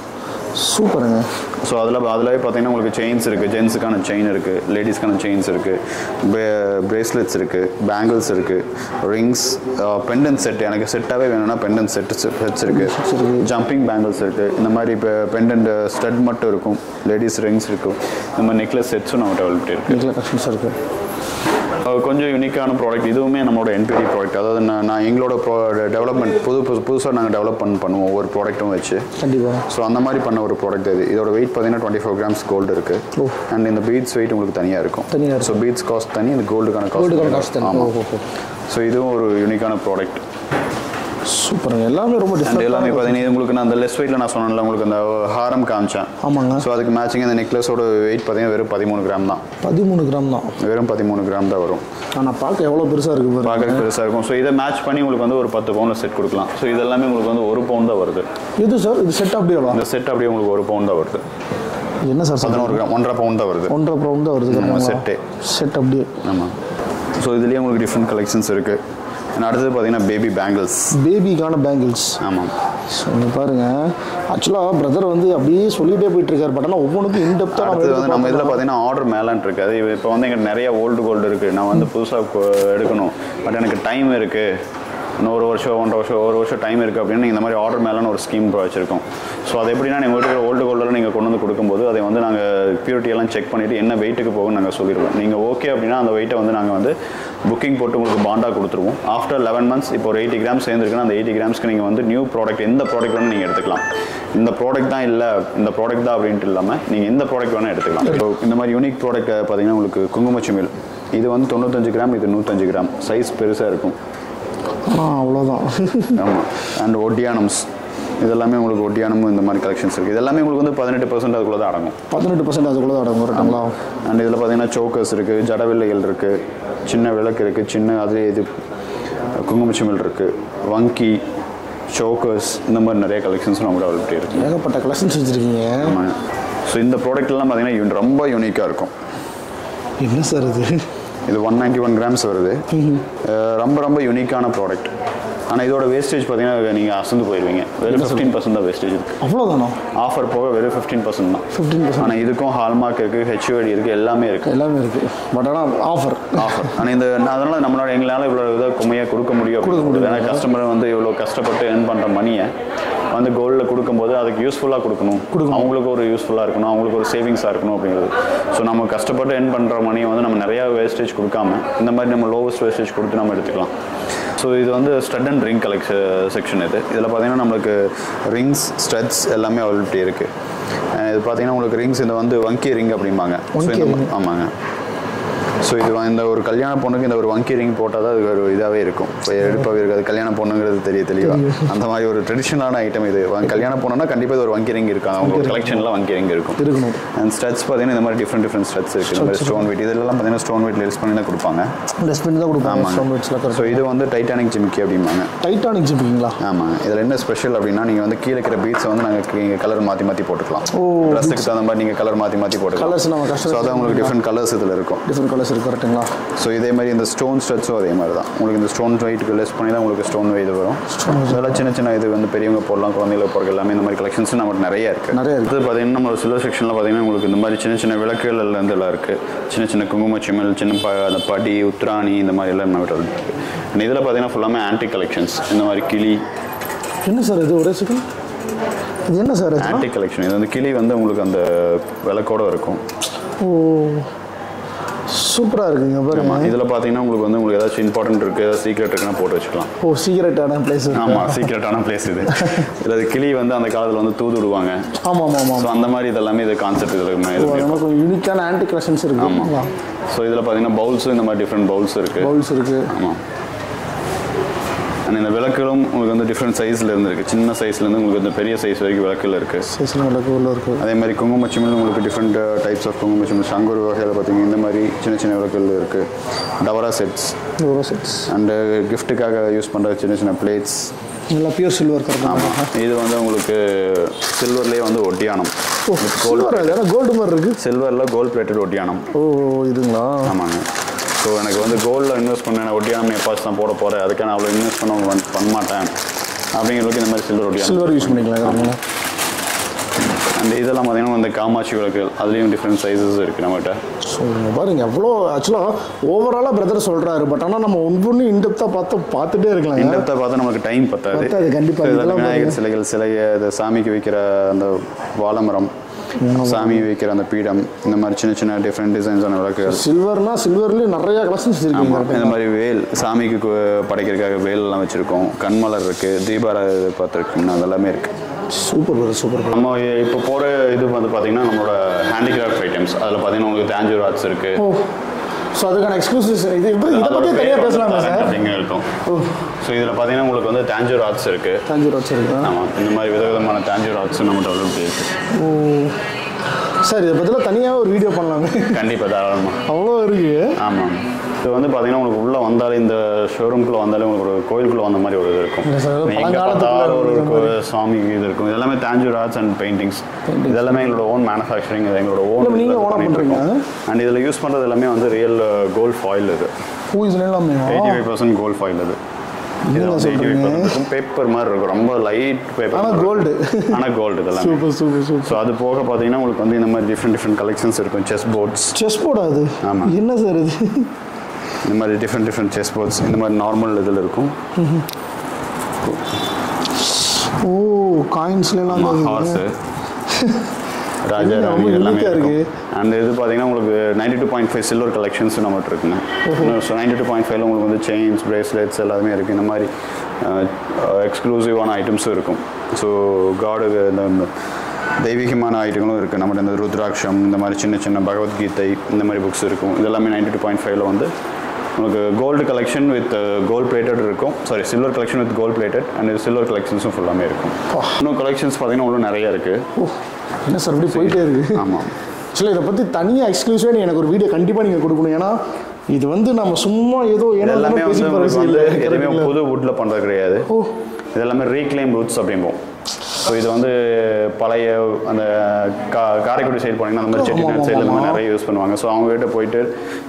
சூப்பருங்க. ஸோ அதில் அதில் பார்த்தீங்கன்னா உங்களுக்கு செயின்ஸ் இருக்குது ஜென்ஸுக்கான செயின் இருக்குது லேடிஸ்க்கான செயின்ஸ் இருக்குது பிரேஸ்லெட்ஸ் இருக்குது பேங்கிள்ஸ் இருக்குது ரிங்ஸ் பெண்டன் செட் எனக்கு செட்டாகவே வேணும்னா பெண்டன் செட் செட்ஸ் இருக்குது ஜம்பிங் பேங்கிள்ஸ் இருக்குது இந்த மாதிரி இப்போ பெண்டன்ட் ஸ்டட் மட்டும் இருக்கும். லேடிஸ் ரிங்ஸ் இருக்கும். இந்த மாதிரி நெக்லஸ் செட்ஸும் நம்மகிட்ட அவைலபிலிட்டி இருக்குது இருக்குது கொஞ்சம் யூனிக்கான ப்ராடக்ட் இதுவுமே நம்மளோட என்பிடி ப்ராடக்ட் அதாவது நான் நான் எங்களோட ப்ரோ டெவலப்மெண்ட் புது புது புதுசாக நாங்கள் டெவலப் பண்ண பண்ணுவோம் ஒவ்வொரு ப்ராடக்ட்டும் வச்சு. கண்டிப்பாக ஸோ அந்த மாதிரி பண்ண ஒரு ப்ராடக்ட் இது. இதோட வெயிட் பார்த்தீங்கன்னா டுவெண்ட்டி ஃபோர் கிராம்ஸ் கோல்டு இருக்கு. ஓ. அண்ட் இந்த பீட்ஸ் வெயிட் உங்களுக்கு தனியாக இருக்கும். ஸோ பீட்ஸ் காஸ்ட் தனி இந்த கோல்டுக்கான காஸ்ட் ஆமாம் ஸோ இதுவும் ஒரு யூனிக்கான ப்ராடக்ட் சூப்பருங்க எல்லாமே ரொம்ப அண்ட் எல்லாமே டிஃப்ரெண்ட் பார்த்தீங்கன்னா உங்களுக்கு நான் அந்த லெஸ் வெயிட்டில் நான் சொன்னேன்ல உங்களுக்கு அந்த ஹாரம் காமிச்சேன். ஆமாங்க. ஸோ அதுக்கு மேட்சிங் அந்த நெக்லஸோட வெயிட் பார்த்தீங்கன்னா வெறும் பதிமூணு கிராம் தான். பதிமூணு கிராம் தான். வெறும் பதிமூணு கிராம் தான் வரும். ஆனால் பார்க்க எவ்வளோ பெருசாக இருக்குது பார்க்கறது பெருசாக இருக்கும். ஸோ இதை மேட்ச் பண்ணி உங்களுக்கு வந்து ஒரு பத்து பவுனில் செட் கொடுக்கலாம். ஸோ இதெல்லாமே உங்களுக்கு வந்து ஒரு பவுன் தான் வருது. இது சார் இது செட் அப்படியே இந்த செட் அப்படியே உங்களுக்கு ஒரு பவுன் தான் வருது. என்ன சார் பதினோரு கிராம் ஒன்றரை பவுன் தான் வருது. ஒன்றரை ப்ரௌன் தான் வருது? செட்டே. செட் அப்படியே. ஆமாம் ஸோ இதுலேயே உங்களுக்கு டிஃப்ரெண்ட் கலெக்ஷன்ஸ் இருக்குது அடுத்தது பார்த்தீங்கன்னா பேபி பேங்கிள்ஸ் பேபிக்கான பேங்கிள்ஸ் ஆமாம். ஸோ இங்கே பாருங்க. ஆக்சுவலாக பிரதர் வந்து அப்படியே சொல்லிட்டே போயிட்டு இருக்காரு பட் ஆனால் ஒவ்வொன்றுக்கும் இன்டெப்த்தாக அடுத்தது வந்து நம்ம இதில் பார்த்தீங்கன்னா ஆர்டர் மேலான் இருக்குது. இப்போ வந்து எங்களுக்கு நிறைய ஓல்டு கோல்டு இருக்குது நான் வந்து புதுசாக எடுக்கணும். பட் எனக்கு டைம் இருக்குது இன்னும் ஒரு வருஷம் ஒன்றரை வருஷம் ஒரு வருஷம் டைம் இருக்குது அப்படின்னு நீங்கள் இந்த மாதிரி ஆர்டர் மேலான ஒரு ஸ்கீம் வச்சுருக்கோம். ஸோ அது எப்படின்னா நீங்கள் வீட்டுக்கு ஓல்டு கோல்டெல்லாம் நீங்கள் கொண்டு வந்து கொடுக்கும்போது அதை வந்து நாங்கள் பியூரிட்டி எல்லாம் செக் பண்ணிவிட்டு என்ன வெயிட்டுக்கு போகும்னு நாங்கள் சொல்லிடுவோம். நீங்கள் ஓகே அப்படின்னா அந்த வெயிட்டை வந்து நாங்கள் வந்து புக்கிங் போட்டு உங்களுக்கு பாண்டாக கொடுத்துருவோம். ஆஃப்டர் லெவன் மந்த்ஸ் இப்போ ஒரு எயிட்டி கிராம்ஸ் சேர்ந்துருக்குன்னா அந்த எயிட்டி கிராம்ஸ்க்கு நீங்கள் வந்து நியூ ப்ராடக்ட் எந்த ப்ராடக்ட் வேணும் நீங்கள் எடுத்துக்கலாம். இந்த ப்ராடக்ட் தான் இல்லை இந்த ப்ராடக்ட் தான் அப்படின்ட்டு இல்லாமல் நீங்கள் எந்த ப்ராடக்ட் வேணால் எடுத்துக்கலாம். இப்போ இந்த மாதிரி யூனிக் ப்ராடக்ட் பார்த்தீங்கன்னா உங்களுக்கு குங்குமச்சிமில் இது வந்து தொண்ணூத்தஞ்சு கிராம் இது நூற்றஞ்சு கிராம் சைஸ் பெருசாக இருக்கும். அவ்வளோதான் ஆமாம் அண்ட் ஒட்டியானம்ஸ். இதெல்லாமே உங்களுக்கு ஒட்டியானமும் இந்த மாதிரி கலெக்ஷன்ஸ் இருக்குது இதெல்லாமே உங்களுக்கு வந்து பதினெட்டு பர்சன்ட் அதுக்குள்ளே தான் அடங்கும். பதினெட்டு பர்சன்ட் அதுக்குள்ளே தான் அடங்கும் கரெக்டுங்களா அண்ட் இதில் பார்த்தீங்கன்னா சோக்கர்ஸ் இருக்குது ஜடவில்லைகள் இருக்குது சின்ன விளக்கு இருக்குது சின்ன அதுலேயே இது குங்குமச்சிமில் இருக்குது வங்கி சோக்கர்ஸ் இந்த மாதிரி நிறைய கலெக்ஷன்ஸ் நம்மளோட அவைலபிலிட்டி இருக்குது ஏகப்பட்ட கலெக்ஷன்ஸ் வச்சுருக்கீங்க. ஆமாம் ஸோ இந்த ப்ராடக்ட்லாம் பார்த்தீங்கன்னா ரொம்ப யூனிக்காக இருக்கும். என்ன சார் இது? இது ஒன் நைன்ட்டி ஒன் கிராம்ஸ் வருது ரொம்ப ரொம்ப யூனிக்கான ப்ராடக்ட் ஆனால் இதோட வேஸ்டேஜ் பார்த்தீங்கன்னா நீங்கள் அசந்து போயிடுவீங்க வெறும் ஃபிஃப்டீன் பர்சன்ட் தான் வேஸ்டேஜ் இருக்குது அவ்வளோதானா ஆஃபர் போக வெறும் ஃபிஃப்டீன் பர்சன்ட் தான். ஃபிஃப்டீன் பர்சன்ட் ஆனால் இதுக்கும் ஹால்மார்க் இருக்குது ஹெச்ஓடி இருக்குது எல்லாமே இருக்குது எல்லாமே இருக்குது பட் ஆனால் ஆஃபர் ஆஃபர் ஆனால் இந்த அதனால நம்மளோட எங்களால் இவ்வளோ இதாக கும்மையாக கொடுக்க முடியும் கொடுக்க முடியும் ஏன்னா கஸ்டமர் வந்து இவ்வளோ கஷ்டப்பட்டு earn பண்ணுற மணியை வந்து கோல்டில் கொடுக்கும்போது அதுக்கு யூஸ்ஃபுல்லாக கொடுக்கணும். அவங்களுக்கு ஒரு யூஸ்ஃபுல்லாக இருக்கணும் அவங்களுக்கு ஒரு சேவிங்ஸாக இருக்கணும் அப்படிங்கிறது. ஸோ நம்ம கஷ்டப்பட்டு earn பண்ணுற மணியை வந்து நம்ம நிறையா வேஸ்டேஜ் கொடுக்காம இந்த மாதிரி நம்ம லோவஸ்ட் வேஸ்டேஜ் கொடுத்து நம்ம எடுத்துக்கலாம். ஸோ இது வந்து stud and ring collection section இது. இதில் பார்த்தீங்கன்னா நம்மளுக்கு ரிங்ஸ் ஸ்டட்ஸ் எல்லாமே அவைலபிலிட்டி இருக்குது இது பார்த்தீங்கன்னா உங்களுக்கு ரிங்ஸ் இந்த வந்து வங்கி ரிங் அப்படிம்பாங்க. ஆமாங்க. ஸோ இது இந்த ஒரு கல்யாண பொண்ணுக்கு இந்த ஒரு வங்கி ரிங் போட்டால் தான் அது ஒரு இதாகவே இருக்கும். இப்போ எடுப்பாகவே இருக்காது. கல்யாண பொண்ணுங்கிறது தெரிய தெளிவாக அந்த மாதிரி ஒரு ட்ரெடிஷ்னலான ஐட்டம் இது. கல்யாண பொண்ணுனா கண்டிப்பாக இது ஒரு வங்கி ரிங் இருக்கும் அவங்க கலெக்ஷனில் வங்கி ரிங் இருக்கும். இருக்கணும். அண்ட் ஸ்டட்ஸ் பார்த்தீங்கன்னா இந்த மாதிரி டிஃப்ரெண்ட் டிஃப்ரெண்ட் ஸ்டட்ஸ் இருக்குது இந்த மாதிரி ஸ்டோன் வெயிட் இதெல்லாம் பார்த்தீங்கன்னா ஸ்டோன் வெயிட் லிஸ்ட் பண்ணி தான் கொடுப்பாங்க. டஸ்ட்பின் தான் கொடுப்பாங்க ஸோ இது வந்து டைட்டானிக் ஜிமிக்கி அப்படிம்பாங்க. டைட்டானிக் ஜிப்பிங்களா ஆமாங்க. இதில் என்ன ஸ்பெஷல் அப்படின்னா நீங்கள் வந்து கீழே இருக்கிற பீட்ஸை வந்து நாங்கள் கலர் மாற்றி மாற்றி போட்டுக்கலாம். ட்ரெஸ்ஸுக்கு தகுந்த மாதிரி நீங்கள் கலர் மாற்றி மாற்றி போட்டுக்கலாம். கலர்ஸ் நம்ம ஸோ அதான் உங்களுக்கு டிஃப்ரெண்ட் கலர்ஸ் இதில் இருக்கும். டிஃப்ரெண்ட் கலர்ஸ் இருக்கு கரெக்ட்டுங்களா ஸோ இதே மாதிரி இந்த ஸ்டோன் ஸ்டட்ஸும் அதே மாதிரி தான். உங்களுக்கு இந்த ஸ்டோன் வெயிட்டுக்கு லெஸ் பண்ணி தான் உங்களுக்கு ஸ்டோன் இது வரும். அதெல்லாம் சின்ன சின்ன இது வந்து பெரியவங்க போடலாம் குழந்தைகளுக்கு போடுறது எல்லாமே இந்த மாதிரி கலெக்ஷன்ஸ் நம்மளுக்கு நிறைய இருக்குது நிறைய இருக்கு. இது பார்த்தீங்கன்னா நம்ம சில்வர் செக்ஷனில் பார்த்தீங்கன்னா உங்களுக்கு இந்த மாதிரி சின்ன சின்ன விளக்குகள் இருந்து எல்லாம் இருக்குது சின்ன சின்ன குங்குமச்சிமல் சின்ன ப அந்த படி உத்ராணி இந்த மாதிரி எல்லாம் நம்ம இருக்குது இதில் பார்த்தீங்கன்னா ஃபுல்லாமே ஆன்டிக் கலெக்ஷன்ஸ் இந்த மாதிரி கிளி. என்ன சார் இது? ஒரே செகண்ட் இது என்ன சார் ஆன்டிக் கலெக்ஷன் இது வந்து கிளி வந்து உங்களுக்கு அந்த விளக்கோட இருக்கும். ஓ. சூப்பராக இருக்குங்க பாருங்க இதில் பார்த்தீங்கன்னா உங்களுக்கு வந்து உங்களுக்கு ஏதாச்சும் இம்பார்ட்டன்ட் இருக்குது ஏதாவது சீக்ரெட் இருக்குன்னா போட்டு வச்சுக்கலாம். ஓ சீக்ரெட்டான பிளேஸ் ஆமாம் சீக்ரெட்டான பிளேஸ் இது. இதில் கிளி வந்து அந்த காலத்தில் வந்து தூது விடுவாங்க. ஆமாம் ஆமாம் ஆமாம் அந்த மாதிரி இதெல்லாமே இது கான்செப்ட் இதில் நமக்கு யூனிக்கான ஆன்டி கலெக்ஷன்ஸ் இருக்கு. ஆமாம் ஸோ இதில் பார்த்தீங்கன்னா பவுல்ஸும் இந்த மாதிரி டிஃப்ரெண்ட் பவுல்ஸ் இருக்குது பவுல்ஸ் இருக்கு. ஆமாம் அண்ட் இந்த விளக்குகளும் உங்களுக்கு வந்து டிஃப்ரெண்ட் சைஸில் இருந்திருக்கு. சின்ன சைஸ்லேருந்து உங்களுக்கு வந்து பெரிய சைஸ் வரைக்கும் விளக்குகள் இருக்குது சைஸ்ல விளக்கு உள்ள இருக்கு. அதே மாதிரி குங்குமச்சிமில் உங்களுக்கு டிஃப்ரெண்ட் டைப்ஸ் ஆஃப் குங்குமச்சிமில் சங்கூர் வகையில் பார்த்தீங்கன்னா இந்த மாதிரி சின்ன சின்ன விளக்குகள் இருக்குது டவரா செட்ஸ் ஒரு செட்ஸ் அண்டு கிஃப்ட்டுக்காக யூஸ் பண்ணுற சின்ன சின்ன பிளேட்ஸ் நல்லா பியூர் சில்வர் ஆமாம் இது வந்து உங்களுக்கு சில்வர்லேயே வந்து ஒட்டியானம். ஏன்னா கோல்டு மாதிரி இருக்கு. சில்வரில் கோல்ட் பிளேட்டட் ஒட்டியானம் ஓ இதுங்களா? ஆமாங்க. ஸோ எனக்கு வந்து கோல்டில் இன்வெஸ்ட் பண்ண நான் ஒட்டியானம் எப்பாச்சும் தான் போட போகிறேன் அதுக்காக நான் அவ்வளோ இன்வெஸ்ட் பண்ண பண்ண- மாட்டேன். அப்படிங்கிறதுக்கு இந்த மாதிரி சில்வர் ஒட்டியானம் சில்வர் யூஸ் பண்ணிக்கலாம் அண்ட் இதெல்லாம் பார்த்தீங்கன்னா இந்த காமாட்சி விளக்குகள். அதுலேயும் டிஃப்ரெண்ட் சைஸஸ் இருக்குது நம்மகிட்ட. ஸோ பாருங்க எவ்வளோ ஆக்சுவலாக ஓவராலாக பிரதர் சொல்கிறாரு பட் ஆனால் நம்ம ஒவ்வொன்றும் இன்டெப்த்தாக பார்த்து பார்த்துட்டே இருக்கலாங்க இண்டப்த்தாக பார்த்தா நமக்கு டைம் பத்தாது. பத்தாது, கண்டிப்பா. So, இதுல இதெல்லாம் விநாயகர் சிலைகள் சிலைய சாமிக்கு வைக்கிற அந்த வாழைமரம் சாமி வைக்கிற அந்த பீடம் இந்த மாதிரி சின்ன சின்ன டிஃப்ரெண்ட் டிசைன்ஸான விளக்குகள். சில்வர்னா சில்வர்லேயும் நிறைய கலெக்ஷன்ஸ் வச்சிருக்கீங்க. இந்த மாதிரி வேல் சாமிக்கு படைக்கிறதுக்காக வேல் எல்லாம் வச்சுருக்கோம். கண்மலர் இருக்குது தீபார பார்த்துருக்குங்க அதெல்லாமே இருக்குது சூப்பர் பிரதர் சூப்பர் நம்ம இப்போ போகிற இது வந்து பார்த்தீங்கன்னா நம்மளோட ஹேண்டிகிராஃப்ட் ஐட்டம்ஸ் அதில் பார்த்தீங்கன்னா உங்களுக்கு தேஞ்சூர் ஆர்ட்ஸ் இருக்குது ஸோ அதுக்கான எக்ஸ்க்ளூசிவ்ஸ் இது இது பற்றி தனியாக பேசலாமா சார் அப்படிங்க இருக்கும். ஸோ இதில் பார்த்தீங்கன்னா உங்களுக்கு வந்து தேஞ்சூர் ஆர்ட்ஸ் இருக்குது தஞ்சூர் வச்சிருக்கு ஆமாம் இந்த மாதிரி விதவிதமான தேஞ்சூர் ஆர்ட்ஸ் நம்ம டெவலப் இருக்குது ஓ. சார் இதை பற்றிலாம் தனியாக ஒரு வீடியோ பண்ணலாமே. கண்டிப்பாக தாராளமாக அவ்வளோ இருக்கு. ஆமாம் இது வந்து பார்த்தீங்கன்னா உங்களுக்கு உள்ளே வந்தாலே இந்த ஷோரூம்குள்ளே வந்தாலே உங்களுக்கு ஒரு கோயிலுக்குள்ளே வந்த மாதிரி ஒரு இது இருக்கும். எங்க பார்த்தாலும் ஒரு சாமி இது இருக்கும். இது எல்லாமே தேஞ்சூர் ஆர்ட்ஸ் அண்ட் பெயிண்டிங்ஸ் இது எல்லாமே எங்களோட ஓன் மேனுஃபேக்சரிங் இது எங்களோட ஓன் பண்றீங்க? அண்ட் இதில் யூஸ் பண்ணுறது எல்லாமே வந்து ரியல் கோல்ட் ஃபாயில் இது. Eighty five percent gold foil இது. பேப்பர் மாதிரி இருக்கும். ரொம்ப லைட் பேப்பர் ஆனா gold. ஆனால் கோல்டு இதெல்லாம் சூப்பர் சூப்பர் சூப்பர் ஸோ அது போக பார்த்தீங்கன்னா உங்களுக்கு வந்து இந்த மாதிரி டிஃப்ரெண்ட் டிஃப்ரெண்ட் கலெக்ஷன்ஸ் இருக்கும். செஸ் போர்ட்ஸ் செஸ் போர்டா அது? ஆமா. என்ன சார் இது? இந்த மாதிரி டிஃப்ரெண்ட் டிஃப்ரெண்ட் செஸ் போர்ட்ஸ் இந்த மாதிரி நார்மல் இதில் இருக்கும். ஓ காயின்ஸ்லாம் ஹார்ஸு ராஜா ராணி எல்லாமே இருக்கு. அண்ட் இது பார்த்தீங்கன்னா உங்களுக்கு ninety two point five silver collections நம்மகிட்ட இருக்குங்க. ஸோ நைன்டி டூ பாயிண்ட் ஃபைவ்ல உங்களுக்கு வந்து செயின்ஸ் பிரேஸ்லெட்ஸ் எல்லாமே இருக்குது இந்த மாதிரி எக்ஸ்க்ளூசிவான ஐட்டம்ஸும் இருக்கும். ஸோ காடு இந்த தெய்வீகமான ஐட்டங்களும் இருக்குது நம்மகிட்ட இந்த ருத்ராட்சம் இந்த மாதிரி சின்ன சின்ன பகவத்கீதை இந்த மாதிரி புக்ஸ் இருக்கும். இது எல்லாமே நைன்டி டூ பாயிண்ட் ஃபைவ்ல வந்து உங்களுக்கு gold collection with gold plated இருக்கும். Sorry silver collection with gold plated and silver கலெக்ஷன்ஸும் ஃபுல்லாமே இருக்கும். இன்னும் கலெக்ஷன்ஸ் பார்த்தீங்கன்னா இன்னும் நிறைய இருக்குது என்ன சார் இப்படி போயிட்டே இருக்கு? ஆமாம் ஆக்சுவலாக இதை பற்றி தனியாக எக்ஸ்க்ளூசிவாக எனக்கு ஒரு வீடியோ கண்டிப்பாக நீங்கள் கொடுக்கணும். ஏன்னா இது வந்து நம்ம சும்மா ஏதோ எல்லாமே? புது வுட்டில் பண்ணுறது கிடையாது. ஓ. இது எல்லாமே ரீக்ளைம் ரூட்ஸ் அப்படிம்போம். ஸோ இது வந்து பழைய அந்த கா காரைக்குடி சைடு போனீங்கன்னா அந்த மாதிரி ஆமா, சைடில். நிறைய யூஸ் பண்ணுவாங்க ஸோ அவங்க கிட்ட போயிட்டு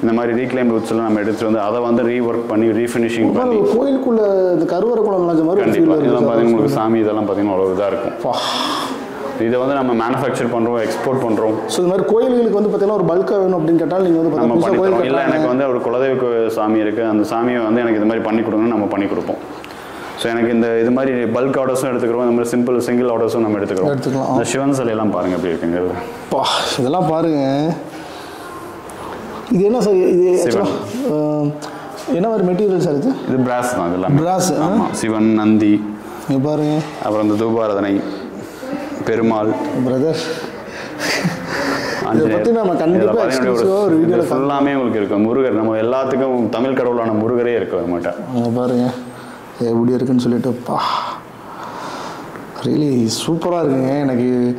இந்த மாதிரி ரீக்ளைம் ரூட்ஸ் எல்லாம் நம்ம எடுத்துட்டு வந்து அதை வந்து ரீஒர்க் பண்ணி ரீஃபினிஷிங் பண்ணி கோயிலுக்குள்ள இந்த கருவறை குளம் மாதிரி கண்டிப்பாக இதெல்லாம். பார்த்தீங்கன்னா உங்களுக்கு சாமி இதெல்லாம் பார்த்தீங்கன்னா அவ்வளோ இதாக இருக்கும். இதை வந்து நம்ம மேனுஃபேக்சர் பண்ணுறோம் எக்ஸ்போர்ட் பண்ணுறோம் ஸோ இந்த மாதிரி கோயில்களுக்கு வந்து பார்த்தீங்கன்னா ஒரு பல்காக வேணும் அப்படின்னு கேட்டால் நீங்கள் வந்து நம்ம பண்ணி இல்லை எனக்கு. வந்து ஒரு குலதெய்வ சாமி இருக்குது அந்த சாமியை வந்து எனக்கு இது மாதிரி பண்ணி கொடுங்கன்னு நம்ம பண்ணி கொடுப்போம் ஸோ எனக்கு இந்த இது மாதிரி பல்க் ஆர்டர்ஸும் எடுத்துக்கிறோம். இந்த மாதிரி சிம்பிள் சிங்கிள் ஆர்டர்ஸும் நம்ம எடுத்துக்கிறோம். எடுத்துக்கலாம். இந்த சிவன் சிலையெல்லாம் பாருங்க எப்படி இருக்குங்க. பா இதெல்லாம் பாருங்க. இது என்ன சார்? இது என்ன மாதிரி மெட்டீரியல் சார் இது? இது பிராஸ் தான் இதெல்லாம். ஆ? ஆமாம் சிவன் நந்தி. இங்க பாருங்க. அப்புறம் இந்த தூபாரதனை பெருமாள். பிரதர் ஃபுல்லாமே உங்களுக்கு இருக்கும். முருகர் நம்ம எல்லாத்துக்கும் தமிழ் கடவுளான முருகரே இருக்கு நம்மகிட்ட இங்க பாருங்க. எப்படி இருக்குன்னு சொல்லிட்டு பா. ரியலி சூப்பராக இருக்குங்க. எனக்கு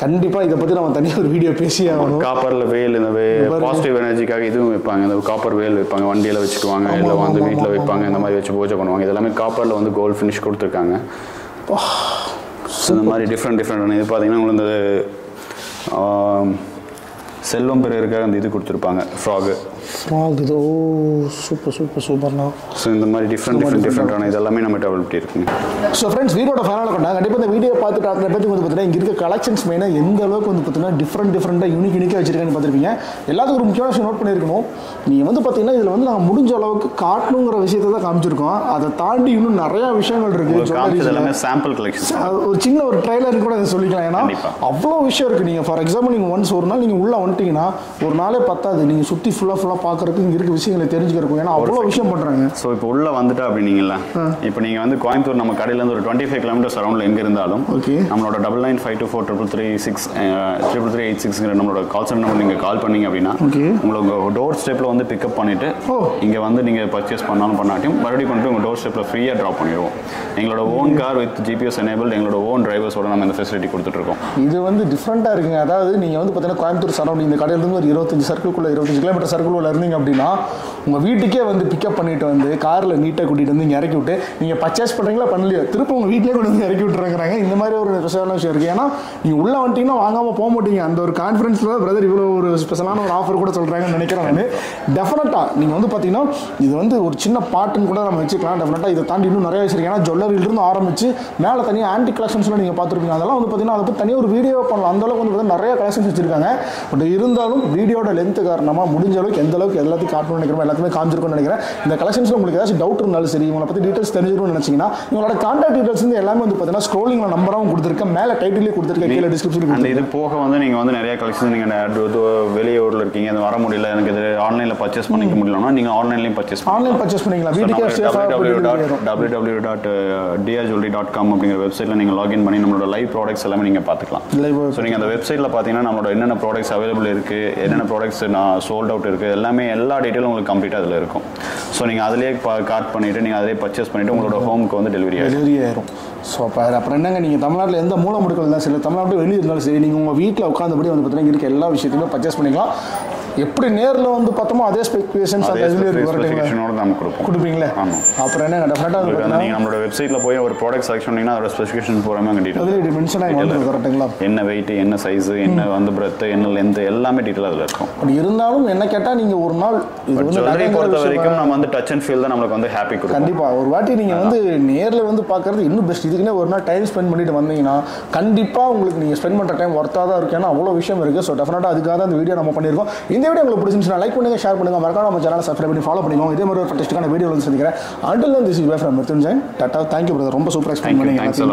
கண்டிப்பாக இதை பற்றி நம்ம தனியாக ஒரு வீடியோ பேசி ஆகணும். காப்பர்ல வேல் இந்த. பாசிட்டிவ் எனர்ஜிக்காக இதுவும் வைப்பாங்க. இந்த காப்பர் வேல் வைப்பாங்க. வண்டியில வச்சுக்குவாங்க. இல்லை வந்து வீட்டில் வைப்பாங்க. இந்த மாதிரி வச்சு பூஜை பண்ணுவாங்க. இது எல்லாமே காப்பர்ல வந்து கோல்ட் ஃபினிஷ் கொடுத்துருக்காங்க. So, இந்த மாதிரி டிஃப்ரெண்ட் டிஃப்ரெண்ட் இது பார்த்தீங்கன்னா உங்களுக்கு இந்த செல்வம் பெரியருக்காக அந்த இது கொடுத்துருப்பாங்க? ஃப்ராகு ஃப்ராக் இது ஓ சூப்பர் சூப்பர் சூப்பர்ண்ணா ஸோ இந்த மாதிரி டிஃப்ரெண்ட் டிஃப்ரெண்ட் டிஃப்ரெண்டான இது எல்லாமே நம்ம டெவலப்டி இருக்குங்க. ஸோ ஃப்ரெண்ட்ஸ் வீடியோட ஃபைனல் கொண்டா கண்டிப்பாக இந்த வீடியோ பார்த்துட்டு அத்தனை பேருக்கு வந்து பார்த்தீங்கன்னா இங்கே இருக்க கலெக்ஷன்ஸ் மெயினாக எந்த அளவுக்கு வந்து பார்த்தீங்கன்னா டிஃப்ரெண்ட் டிஃப்ரெண்ட்டாக யூனிக் யூனிக்காக வச்சிருக்கேன்னு பார்த்துருப்பீங்க. எல்லாத்துக்கும் ஒரு முக்கியமான விஷயம் நோட் பண்ணியிருக்கணும். நீங்கள் வந்து பார்த்தீங்கன்னா இதில் வந்து நாங்கள் முடிஞ்ச அளவுக்கு காட்டணுங்கிற விஷயத்தை தான் காமிச்சிருக்கோம். அதை தாண்டி இன்னும் நிறையா விஷயங்கள் இருக்குது எல்லாமே சாம்பிள் கலெக்ஷன் ஒரு சின்ன ஒரு ட்ரைலர் கூட அதை சொல்லிக்கலாம். ஏன்னா. அவ்வளோ விஷயம் இருக்குது நீங்கள் ஃபார் எக்ஸாம்பிள் நீங்கள் ஒன்ஸ் ஒரு நாள் நீங்கள் உள்ளே வந்துட்டீங்கன்னா ஒரு நாளே பத்தாது. நீங்கள் சுற்றி ஃபுல்லாக ஃபுல்லாக பார்க்குறதுக்கு இங்கே இருக்க விஷயங்களை தெரிஞ்சுக்கிறக்கும் ஏன்னா அவ்வளோ விஷயம் பண்ணுறாங்க ஸோ இப்போ உள்ள வந்துட்டா அப்படின்னீங்களா இப்போ நீங்கள் வந்து கோயம்புத்தூர் நம்ம கடையிலேருந்து ஒரு டுவெண்ட்டி ஃபைவ் கிலோமீட்டர்ஸ் அரௌண்டில் எங்கே இருந்தாலும் Okay. நம்மளோட double nine five two four triple three six triple three eight சிக்ஸ்ங்கிற நம்மளோட கால் சென்டர் நம்பர் நீங்கள் கால் பண்ணீங்க அப்படின்னா. உங்களுக்கு டோர் ஸ்டெப்பில் வந்து பிக்கப் பண்ணிவிட்டு. இங்கே வந்து நீங்கள் பர்ச்சேஸ் பண்ணாலும் பண்ணாட்டியும் மறுபடியும் கொண்டு உங்கள் டோர் ஸ்டெப்பில் ஃப்ரீயாக ட்ராப் பண்ணிடுவோம். எங்களோட own car with GPS enable எங்களோட ஓன் டிரைவர்ஸோட நம்ம இந்த ஃபெசிலிட்டி கொடுத்துட்ருக்கோம் இது வந்து டிஃப்ரெண்ட்டாக இருக்குங்க. அதாவது நீங்கள் வந்து பார்த்தீங்கன்னா கோயம்புத்தூர் சரௌண்டிங் இந்த கடையிலேருந்து ஒரு இருபத்தஞ்சி சர்க்கிள்குள்ளே இருபத்தஞ்சி கிலோமீட்டர் சர்க்கிள்குள்ளே இருந்தீங்க அப்படின்னா உங்கள் வீட்டுக்கே வந்து பிக்கப் பண்ணிட்டு வந்து காரில் நீட்டாக கூட்டிகிட்டு வந்து இங்கே இறக்கி விட்டு நீங்கள் பர்ச்சேஸ் பண்ணுறீங்களா பண்ணலையோ? திருப்பி உங்கள் வீட்டிலே கொண்டு வந்து இறக்கி விட்டுருக்குறாங்க இந்த மாதிரி ஒரு ஸ்பெஷலான விஷயம் இருக்குது ஏன்னா நீங்கள் உள்ளே வந்துட்டீங்கன்னா வாங்காமல் போக மாட்டீங்க. அந்த ஒரு கான்ஃபிடன்ஸில் பிரதர் இவ்வளோ ஒரு ஸ்பெஷலான ஒரு ஆஃபர் கூட சொல்கிறாங்கன்னு நினைக்கிறேன் நான். டெஃபினட்டாக நீங்கள் வந்து பார்த்தீங்கன்னா இது வந்து ஒரு சின்ன பாட்டுன்னு கூட நம்ம வச்சுக்கலாம். டெஃபினட்டாக இதை தாண்டி இன்னும் நிறைய வச்சிருக்கேன் ஏன்னா ஜுவல்லரியிலிருந்து ஆரம்பிச்சு மேலே தனியாக ஆன்டி கலெக்ஷன்ஸ்லாம் நீங்கள் பார்த்துருப்பீங்க. அதெல்லாம் வந்து பார்த்தீங்கன்னா அதை பற்றி தனியாக ஒரு வீடியோ பண்ணலாம். அந்தளவுக்கு வந்து பார்த்தீங்கன்னா நிறைய கலெக்ஷன்ஸ் வச்சிருக்காங்க. பட் இருந்தாலும் வீடியோட லென்த் காரணமாக முடிஞ்ச அளவுக்கு எந்த அளவுக்கு எல்லாத்தையும் காட்டணும்னு நினைக்கிறோம் எல்லாத்தையுமே காமிச்சிருக்கோம்னு நினைக்கிறேன். இந்த கலெக்ஷன்ஸில் உங்களுக்கு ஏதாச்சும் டவுட் இருந்தாலும் சரி உங்களை பற்றி டீட்டெயில்ஸ் தெரிஞ்சுக்கணும்னு நினச்சிங்கன்னா உங்களோட கான்டாக்ட் டீட்டெயில்ஸ் வந்து எல்லாமே வந்து பார்த்தீங்கன்னா ஸ்க்ரோலிங்கில் நம்பராகவும் கொடுத்துருக்கேன். மேலே டைட்டிலே கொடுத்துருக்கேன். கீழே டிஸ்கிரிப்ஷனில் அந்த இது போக வந்து நீங்கள் வந்து நிறைய கலெக்ஷன் நீங்கள் வெளியூரில் இருக்கீங்க அது வர முடியல எனக்கு இது ஆன்லைனில் பர்ச்சேஸ் பண்ணிக்க முடியலன்னா நீங்கள் ஆன்லைன்லையும் பர்ச்சேஸ் ஆன்லைன் பர்ச்சேஸ் பண்ணிக்கலாம். வீட்டுக்கே சேஃபாக www.dr டாட் டிஆர்ஜுவல்லரி டாட் காம் அப்படிங்கிற வெப்சைட்டில் நீங்கள் லாகின் பண்ணி நம்மளோட லைவ் ப்ராடக்ட்ஸ் எல்லாமே நீங்கள் பார்த்துக்கலாம். ஸோ நீங்கள் அந்த வெப்சைட்டில் பார்த்தீங்கன்னா நம்மளோட என்னென்ன ப்ராடக்ட்ஸ் அவைலபிள் இருக்குது என்னென்ன ப்ராடக்ட்ஸ் நான் சோல்ட் அவுட் இருக்குது எல்லாமே எல்லா டீட்டெயிலும் உங்களுக்கு கம்ப்ளீட்டாக அதில் இருக்கும். ஸோ நீங்கள் அதிலே கார்ட் பண்ணிவிட்டு நீங்கள் அதிலே பர்ச்சேஸ் பண்ணிவிட்டு உங்களோட ஹோமுக்கு வந்து டெலிவரி டெலிவரி ஆயிரும். ஸோ அப்போ அப்புறம் என்னங்க நீங்கள் தமிழ்நாட்டில் எந்த மூல முடுக்கல் இருந்தாலும் சரி தமிழ்நாட்டில் வெளியே இருந்தாலும் சரி நீங்கள் உங்கள் வீட்டில் உட்காந்தபடி வந்து பார்த்தீங்கன்னா இருக்க எல்லா விஷயத்தையுமே பர்ச்சேஸ் பண்ணிக்கலாம். எப்படி நேரில் வந்து பார்த்தோமோ அதே ஸ்பெசிஃபிகேஷன்ஸ் அந்த இதுலேயே நம்ம கொடுப்போம். கொடுப்பீங்களே? ஆமாம் அப்புறம் என்னங்க டெஃபினட்டாக நீங்கள் நம்மளோட வெப்சைட்டில் போய் ஒரு ப்ராடக்ட் செலக்ட் பண்ணீங்கன்னா அதோட ஸ்பெசிஃபிகேஷன் அங்கே டீட்டெயில் அதில் மென்ஷன் ஆகி வந்துருக்கு கரெக்டுங்களா என்ன வெயிட் என்ன சைஸ் என்ன வந்து பிரெத் என்ன லென்த் எல்லாமே டீட்டெயில் அதில் இருக்கும். அப்படி இருந்தாலும் என்ன கேட்டால் நீங்கள் ஒரு நாள் இது வந்து பொறுத்த வரைக்கும் நம்ம வந்து டச் அண்ட் ஃபீல் தான் நம்மளுக்கு வந்து ஹாப்பி கொடுக்கும். கண்டிப்பா. ஒரு வாட்டி நீங்க வந்து நேர்ல வந்து பார்க்கறது இன்னும் பெஸ்ட் இதுக்குன்னே ஒரு நாள் டைம் ஸ்பெண்ட் பண்ணிட்டு வந்தீங்கன்னா கண்டிப்பா உங்களுக்கு நீங்க ஸ்பெண்ட் பண்ற டைம் ஒர்த்தா தான் இருக்கு. ஏன்னா அவ்வளோ விஷயம் இருக்கு. ஸோ டெஃபினட்டா அதுக்காக தான் இந்த வீடியோ நம்ம பண்ணியிருக்கோம். இந்த வீடியோ உங்களுக்கு பிடிச்சிருந்துச்சுன்னா லைக் பண்ணுங்க ஷேர் பண்ணுங்க. மறக்காம நம்ம சேனல் சப்ஸ்கிரைப் பண்ணி ஃபாலோ பண்ணிக்கோங்க. இதே மாதிரி ஒரு ஃபஸ்ட்டுக்கான வீடியோ வந்து சந்திக்கிறேன். Until this is way from Mrityunjan tata thank you brother ரொம்ப சூப்பர் எக்ஸ்பிளைன் தேங்க்யூ